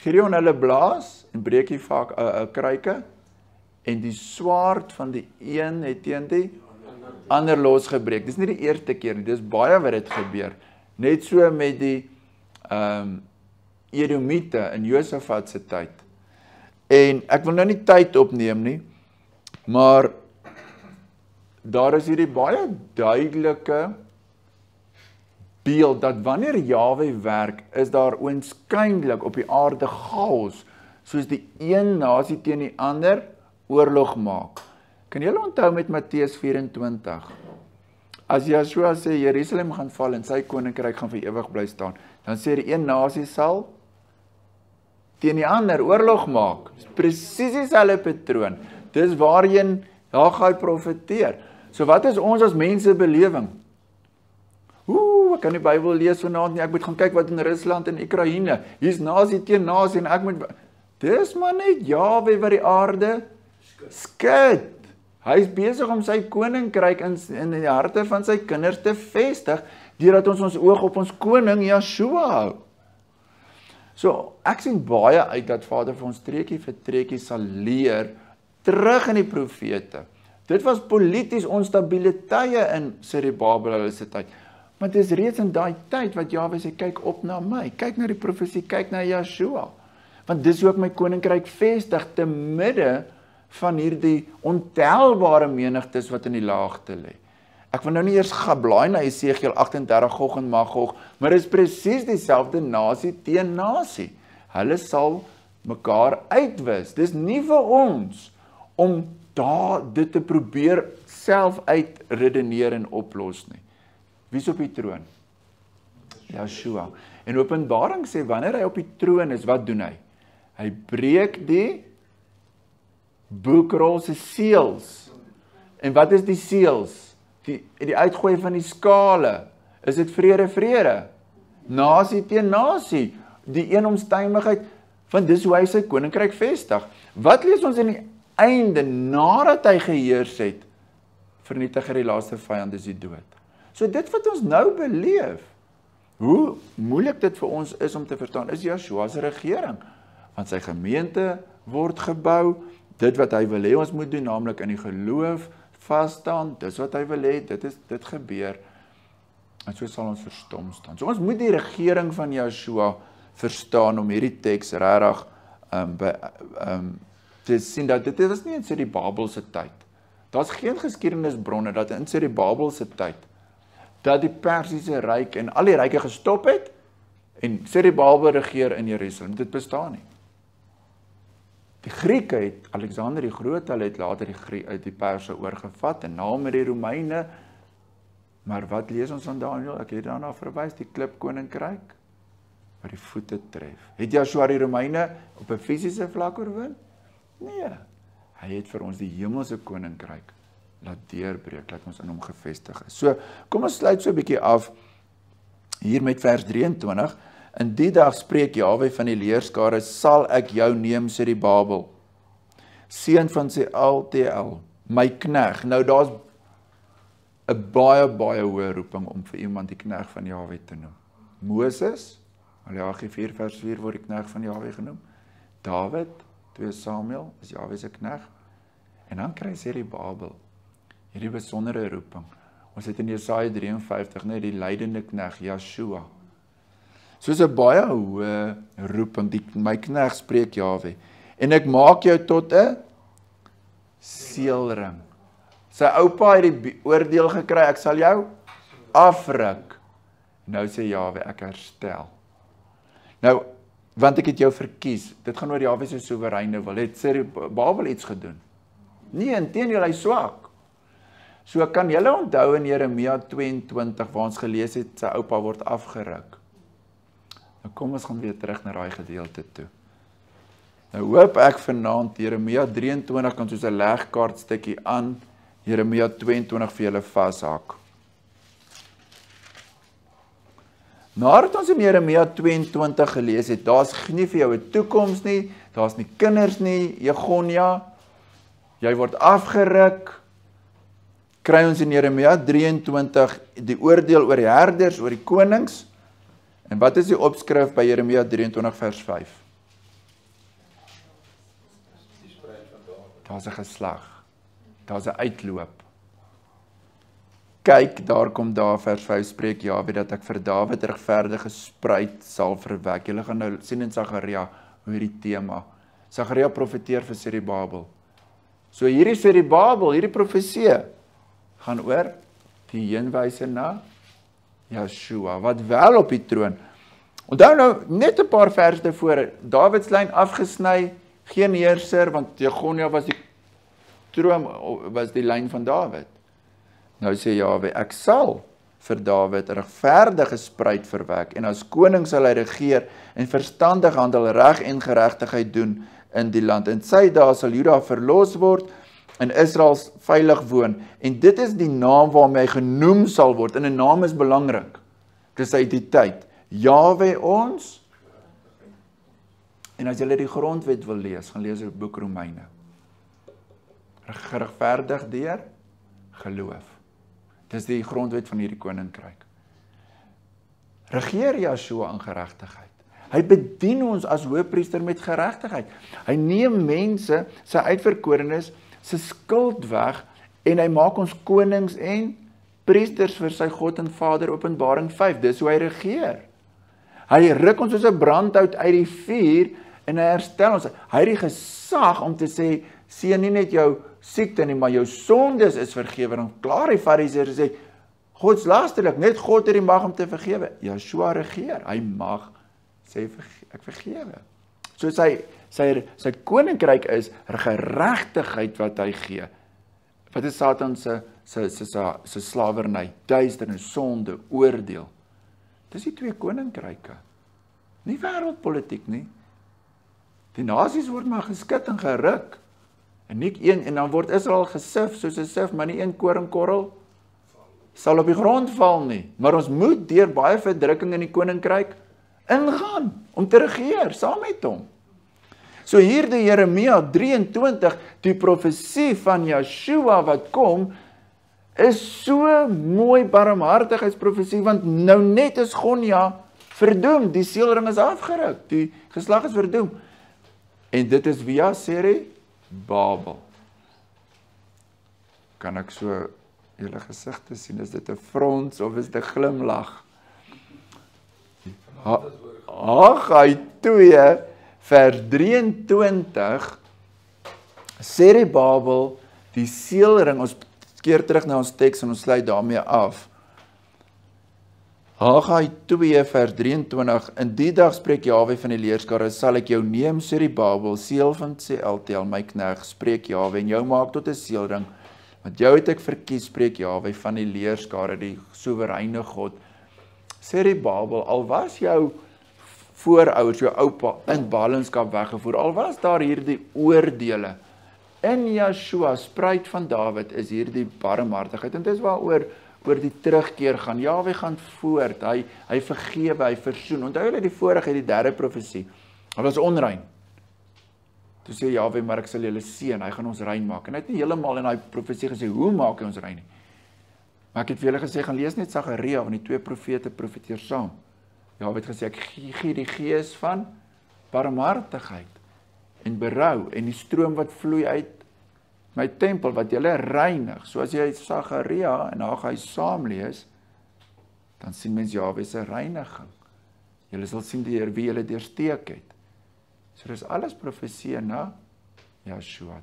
S1: Gideon hulle blaas en breek die vaak 'n uh, uh, kruike en die swaard van die een het teen die ander losgebreek. Dis nie die eerste keer nie. Dis baie wat dit gebeur. Net so met die ehm um, Edomite in Josafat se tyd. En ek wil nou nie tyd opneem nie, maar daar is hierdie baie duidelike beeld dat wanneer Jawe werk, is daar oënskynlik op die aarde chaos, soos die een nasie teen die ander oorlog maak. Kan julle onthou met Matteus 24? As Yeshua sê Jerusalem gaan val en sy koninkryk gaan vir ewig bly staan, dan sê die een nasie sal teen die ander oorlog maak. Dis presies dieselfde patroon. Dis waarheen Haggai profeteer. So wat is ons as mense belewing? Ooh, ek kan die Bybel lees vanaand nie. Ek moet gaan kyk wat in Rusland en Oekraïne. Hier's nasie teen nasie en ek moet Dis maar net Jawe wat die aarde skud. Hy is besig om sy koninkryk in in die harte van sy kinders te vestig deurdat ons ons oog op ons koning Yeshua hou. So, ek sien baie uit dat Vader vir ons treetjie vir treetjie sal leer terug in die profete. Dit was polities onstabiele tye in Serubabel hulle se tyd. Maar dit is reeds in daai tyd wat Jaweh sê kyk op na my, kyk na die profesie, kyk na Yeshua. Want dis hoe ek my koninkryk vestig te midde van hierdie ontelbare menigtes wat in die laagte lê. Ek wil nou nie eers geblaai na Esegiel 38 Gog en Magog, maar dit is presies dieselfde nasie teen nasie. Hulle sal mekaar uitwis. Dis nie vir ons om daar dit te probeer self uitredeneer en oplos nie. Wie's op die troon? Yeshua. En Openbaring sê wanneer hy op die troon is, wat doen hy? Hy breek die boekrol se seels. En wat is die seels? Die die uitgooi van die skale. Is dit vrede vrede? Nasie teen nasie. Die eenomstuimigheid van dis hoe hy sy koninkryk vestig. Wat lees ons in die einde nadat hy geheers het? Vernietig hy die laaste vyand is die dood. So dit wat ons nou beleef, hoe moeilik dit vir ons is om te verstaan, is Joshua se regering. Want sy gemeente word gebou, dit wat hy wil hê ons moet doen, naamlik in die geloof vas staan, dis wat hy wil hê, dit is dit gebeur. En so sal ons verstom staan. So ons moet die regering van Joshua verstaan om hierdie teks regtig um by um te sien dat dit is nie in sy die Babelse tyd. Daar's geen geskiedenisbronne dat in sy die Babelse tyd dat die Persiese ryk en al die ryke gestop het en sy die Babel regeer in Jerusalem. Dit bestaan nie. Die Grieke het Alexander die Groot, hulle het later die uit die Perse oorgevat en na met die Romeine. Maar wat lees ons van Daniël? Ek het daarna verwys die klip koninkryk wat die voete tref. Het Joshua die Romeine op 'n fisiese vlak oorwin? Nee. Hy het vir ons die hemelse koninkryk laat deurbreek, laat ons in hom gefestig is. So, kom ons sluit so 'n bietjie af hier met vers 23. In die dag spreek Jawe van die leerskare, sal ek jou neem sê die Babel. Seun van sy Altel, my knegg. Nou daar's 'n baie baie hoë roeping om vir iemand die knegg van Jawe te noem. Moses, Malagi 4 vers 4 word die knegg van Jawe genoem. Dawid, 2 Samuel, is Jawe se knegg. En dan kry sy die Babel. Hierdie besondere roeping. Ons het in Jesaja 53 net die lydende knegg Joshua soos 'n baie hoë roeping die my knegg spreek Jawe en ek maak jou tot 'n seelring. Sy oupa het die oordeel gekry, ek sal jou afruk. Nou sê Jawe, ek herstel. Nou want ek het jou verkies. Dit gaan oor Jawe se soewereine wil. Het sê Babel iets gedoen? Nee, inteendeel hy swak. So kan julle onthou in Jeremia 22 waar ons gelees het sy oupa word afgeruk. Nou kom ons gaan weer terug na daai gedeelte toe. Nou hoop ek vanaand Jeremia 23 kan soos 'n legkaart stukkie aan Jeremia 22 vir julle vashak. Nadat ons in Jeremia 22 gelees het, daar's nie vir jou 'n toekoms nie, daar's nie kinders nie, Jegonia. Jy word afgeruk. Kry ons in Jeremia 23 die oordeel oor die herders, oor die konings. En wat is die opskrif by Jeremia 23 vers 5? Daar's 'n geslag. Daar's 'n uitloop. Kyk, daar kom daar vers 5 spreek Jaweh dat ek vir Dawid regverdige spruit sal verwek. Julle gaan nou sien in Sagaria hoe hierdie tema. Sagaria profeteer vir Serubabel. So hierdie Serubabel, hierdie profesie gaan oor die heenwyse na Joshua wat wel op die troon. Onthou nou net 'n paar verse tevore, Dawid se lyn afgesny, geen heerser want Jegonia was die troon was die lyn van Dawid. Nou sê Jawe, ek sal vir Dawid regverdige spruit verwek en as koning sal hy regeer en verstandig handel, reg en geregtigheid doen in die land. En sy dae sal Juda verlos word en Israel veilig woon. En dit is die naam waarmee hy genoem sal word. En 'n naam is belangrik. Dis sy identiteit Jawe ons. En as jy die grondwet wil lees gaan lees die boek Romeine. Geregverdig deur geloof. Dis die grondwet van hierdie koninkryk. Regeer Joshua in geregtigheid. Hy bedien ons as hoëpriester met geregtigheid. Hy neem mense se uitverkorenes se skuld weg en hy maak ons konings en priesters vir sy God en Vader Openbaring 5. Dis hoe hy regeer. Hy ruk ons soos 'n brandhout uit die vuur en hy herstel ons. Hy het die gesag om te sê seën nie net jou siekte nie, maar jou sondes is vergewe. En klaar die Fariseërs sê God's lasterlik, net God het die mag om te vergewe. Joshua regeer. Hy mag sê ek vergewe. So sy sy sy koninkryk is geregtigheid wat hy gee. Wat is Satan se se se se, se slawerny, duisternis, sonde, oordeel. Dis die twee koninkryke. Nie wêreldpolitiek nie. Die nasies word maar geskit en geruk. En nie een en dan word Israel gesif soos 'n sif, maar nie een koringkorrel sal op die grond val nie. Maar ons moet deur baie verdrukking in die koninkryk ingaan om te regeer saam met hom. So hierdie Jeremia 23, die profesie van Yeshua wat kom, is so mooi barmhartigheidsprofesie want nou net is Gonja verdoem, die seelring is afgeruk, die geslag is verdoem. En dit is via Seri Babel. Kan ek so julle gesigte sien, is dit 'n frons of is dit 'n glimlag? Haggai 2 vers 23 Seri Babel, die seelring, ons keer terug na ons teks en ons sluit daarmee af. Haggai 2 vers 23 In die dag spreek Jawe van die leerskare sal ek jou neem sê die Babel seël van sê Altel my knegg spreek Jawe en jou maak tot 'n seelring want jou het ek verkies spreek Jawe van die leerskare die soewereine God. Sê die Babel al was jou voorouers jou oupa in ballingskap weggevoer al was daar hierdie oordeele in Yeshua spruit van Dawid is hierdie barmhartigheid en dit is waaroor oor die terugkeer gaan. Jawe gaan voort. Hy hy vergewe, hy versoen. Onthou julle die vorige die derde profesie. Hulle was onrein. Toe sê Jawe, maar ek sal julle seën. Hy gaan ons rein maak. En hy het nie heeltemal in daai profesie gesê hoe maak hy ons rein nie. Maar ek het vir julle gesê gaan lees net Sagaria want die twee profete profeteer saam. Jawe het gesê ek gee die gees van barmhartigheid en berou en die stroom wat vloei uit my tempel wat julle reinig. So as jy Sagaria en Haggai saam lees, dan sien mens Jahwe se reiniging. Julle sal sien die Here wie julle deursteek het. So dis alles profesie na Yeshua.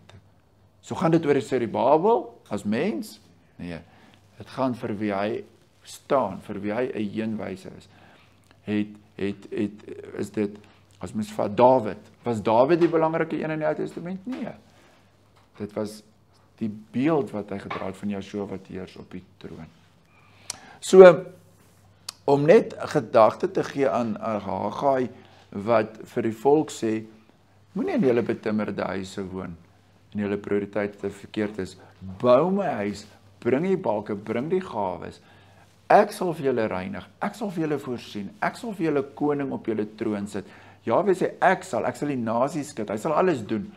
S1: So gaan dit oor die Babel as mens? Nee. Dit gaan vir wie hy staan, vir wie hy 'n heenwyser is. Het het het is dit as mens vat Dawid, was Dawid die belangrike een in die Ou Testament? Nee. Dit was die beeld wat hy gedra het van Yeshua wat heers op die troon. So om net 'n gedagte te gee aan Haggai wat vir die volk sê moenie in julle betimmerde huise woon en julle prioriteite verkeerd is. Bou my huis, bring die balke, bring die gawes. Ek sal vir julle reinig. Ek sal vir julle voorsien. Ek sal vir julle koning op julle troon sit. Jaweh sê ek sal, ek sal die nasies skud. Hy sal alles doen.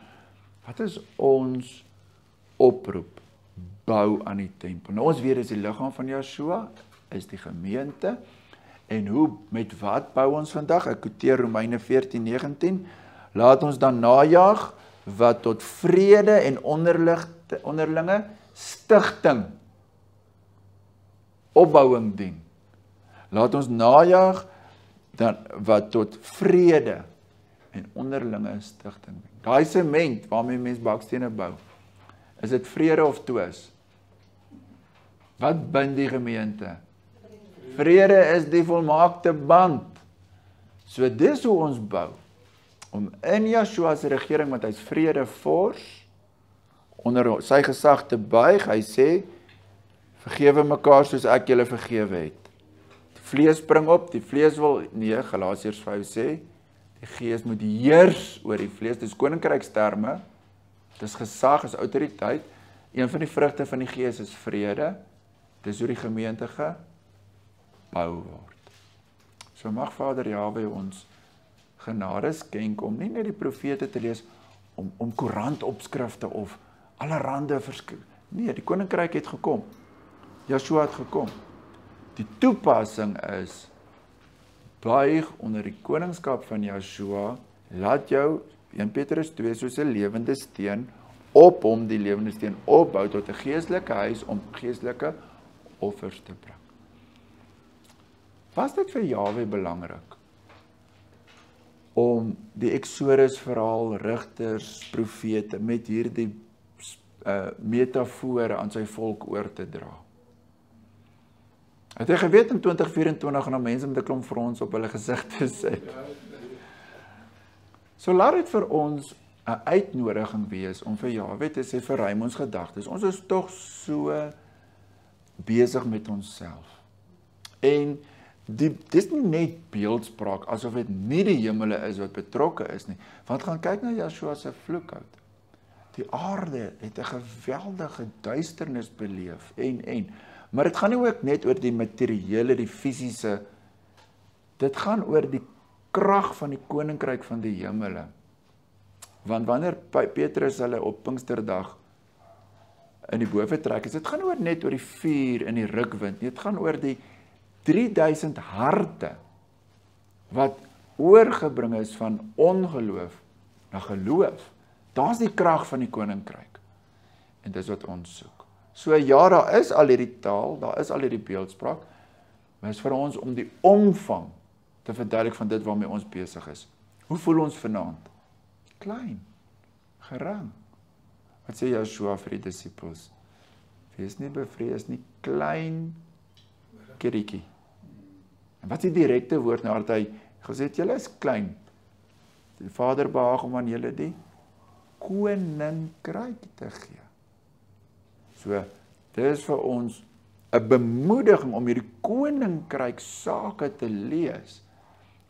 S1: Wat is ons oproep? Bou aan die tempel. Nou ons weet dis die liggaam van Yeshua, is die gemeente. En hoe met wat bou ons vandag? Ek quoteer Romeine 14:19. Laat ons dan najag wat tot vrede en onderligte onderlinge stigting opbouing dien. Laat ons najag dan wat tot vrede en onderlinge stigting dien. Daai sement waarmee mense bakstene bou. Is dit vrede of twis? Wat bind die gemeente? Vrede is die volmaakte band. So dis hoe ons bou. Om in Yeshua se regering met hy's vrede fors onder sy gesag te buig. Hy sê vergewe mekaar soos ek julle vergewe het. Die vlees spring op, die vlees wil nee Galasiërs 5 sê Die Gees moet heers oor die vlees. Dis koninkryksterme. Dis gesag, is autoriteit. Een van die vrugte van die Gees is vrede. Dis hoe die gemeente gebou word. So mag Vader Jahwe ons genade skenk om nie net die profete te lees om om koerantopskrifte of allerhande verskyn. Nee, die koninkryk het gekom. Yeshua het gekom. Die toepassing is buig onder die koningskap van Yeshua, laat jou 1 Petrus 2 soos 'n lewende steen op hom die lewende steen opbou tot 'n geestelike huis om geestelike offers te bring. Was dit vir Jawe belangrik om die Exodus verhaal, rigters, profete met hierdie uh metafore aan sy volk oor te dra? Het hy geweet in 2024 gaan mense met 'n klomp frons op hulle gesigte sit. So laat dit vir ons 'n uitnodiging wees om vir Jaweh te sê verruim ons gedagtes. Ons is tog so besig met onsself. En die dis nie net beeldspraak asof dit nie die hemele is wat betrokke is nie. Want gaan kyk na Joshua se vloekhout. Die aarde het 'n geweldige duisternis beleef en en maar dit gaan nie ook net oor die materiële, die fisiese dit gaan oor die krag van die koninkryk van die hemele. Want wanneer Petrus hulle op Pinksterdag in die bowe trek, is dit gaan oor net oor die vuur en die rukwind. Dit gaan oor die 3000 harte wat oorgebring is van ongeloof na geloof. Daar's die krag van die koninkryk. En dis wat ons soek. So ja, daar is al hierdie taal, daar is al hierdie beeldspraak. Maar is vir ons om die omvang te verduidelik van dit waarmee ons besig is. Hoe voel ons vanaand? Klein. Gering. Wat sê Joshua vir die disippels? Wees nie bevrees nie, klein kerretjie. En wat is die direkte woord nou dat hy gesê het julle is klein. Die Vader behaag om aan julle die koninkryk te gee. So dis vir ons 'n bemoediging om hierdie koninkryk sake te lees.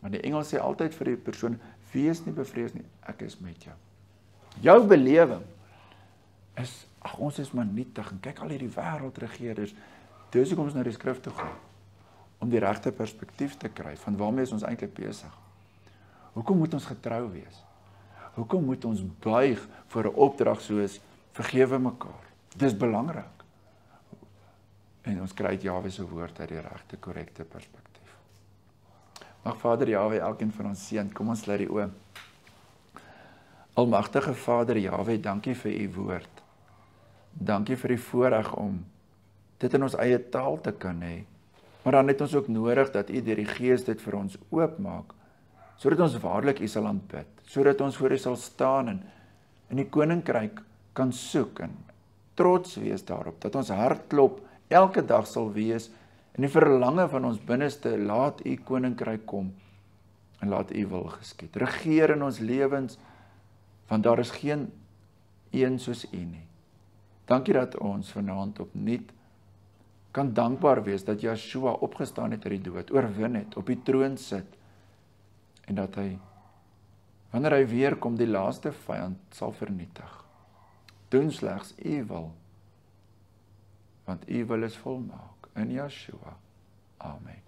S1: Want die engel sê altyd vir die persoon wees nie bevrees nie, ek is met jou. Jou belewing is ag ons is maar nietig en kyk al hierdie wêreld regeerders. Dis hoekom ons nou die skrif toe gaan om die regte perspektief te kry van waarmee is ons eintlik besig. Hoekom moet ons getrou wees? Hoekom moet ons buig vir 'n opdrag soos vergewe mekaar? Dis belangrik. En ons kry uit Jaweh se woord uit die regte korrekte perspektief. Mag Vader Jaweh elkeen van ons seën. Kom ons lê die oë. Almagtige Vader Jaweh, dankie vir u woord. Dankie vir die voorreg om dit in ons eie taal te kan hê. Maar dan het ons ook nodig dat U deur die Gees dit vir ons oopmaak sodat ons waarlik U sal aanbid, sodat ons voor U sal staan en in die koninkryk kan soek en trots wees daarop dat ons hartklop elke dag sal wees en die verlange van ons binneste laat U koninkryk kom en laat U wil geskied. Regeer in ons lewens want daar is geen een soos U nie. Dankie dat ons vanaand opnuut kan dankbaar wees dat Yeshua opgestaan het uit die dood, oorwin het, op die troon sit en dat hy wanneer hy weer kom die laaste vyand sal vernietig. Doen slegs U wil. Want U wil is volmaak in Yeshua. Amen.